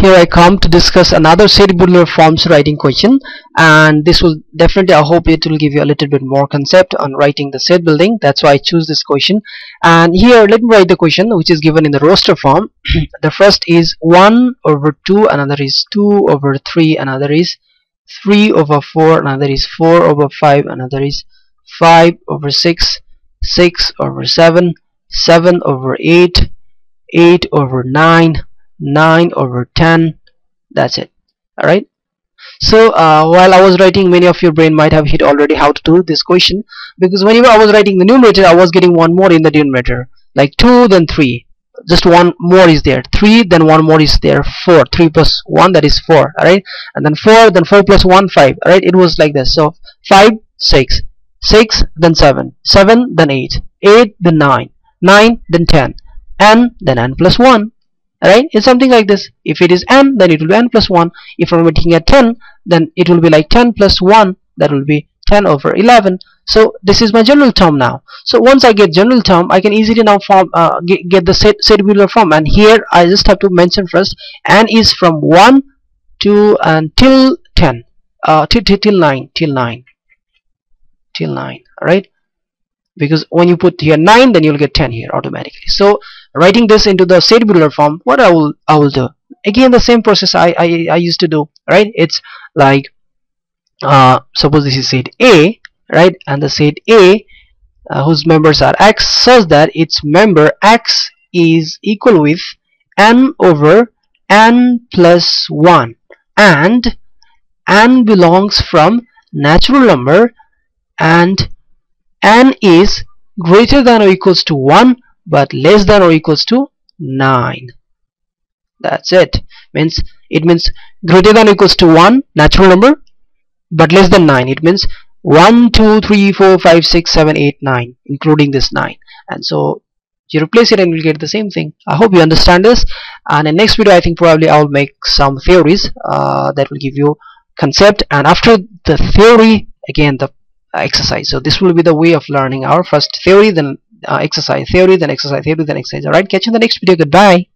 here I come to discuss another set builder forms writing question and this will definitely I hope it will give you a little bit more concept on writing the set building. That's why I choose this question. And here let me write the question which is given in the roster form. The first is 1 over 2 another is 2 over 3 another is 3 over 4 another is 4 over 5 another is 5 over 6 6 over 7 7 over 8 8 over 9 9 over 10 that's it. Alright? So uh, while I was writing many of your brain might have hit already how to do this question. Because whenever I was writing the numerator I was getting one more in the denominator. Like 2 then 3 just one more is there. 3 then one more is there. 4 3 plus 1 that is 4 alright? And then 4 then 4 plus 1 5 alright? It was like this. So 5 6 6 then 7 7 then 8 8 then 9 9 then 10 n then n plus 1 right it's something like this. If it is n then it will be n plus 1 if I'm making at 10 then it will be like 10 plus 1 that will be 10 over 11 so this is my general term now. So once I get general term I can easily now form uh, get, get the set, builder form. And here I just have to mention first n is from 1 to until 10 uh, till, till, till 9 till 9 till 9 alright? Because when you put here 9 then you'll get 10 here automatically. So writing this into the set builder form what I will I will do? Again the same process I, I, I used to do right? It's like uh, suppose this is set A right? And the set A uh, whose members are x such that its member x is equal with n over n plus 1 and n belongs from natural number and n is greater than or equals to 1 but less than or equals to 9 that's it. Means it means greater than or equals to 1 natural number but less than 9 it means 1 2 3 4 5 6 7 8 9 including this 9 and so you replace it and you'll get the same thing. I hope you understand this. And in next video I think probably I'll make some theories uh, that will give you concept. And after the theory again the exercise. So this will be the way of learning our first theory then uh, exercise theory then exercise theory then exercise. Alright catch you in the next video. Goodbye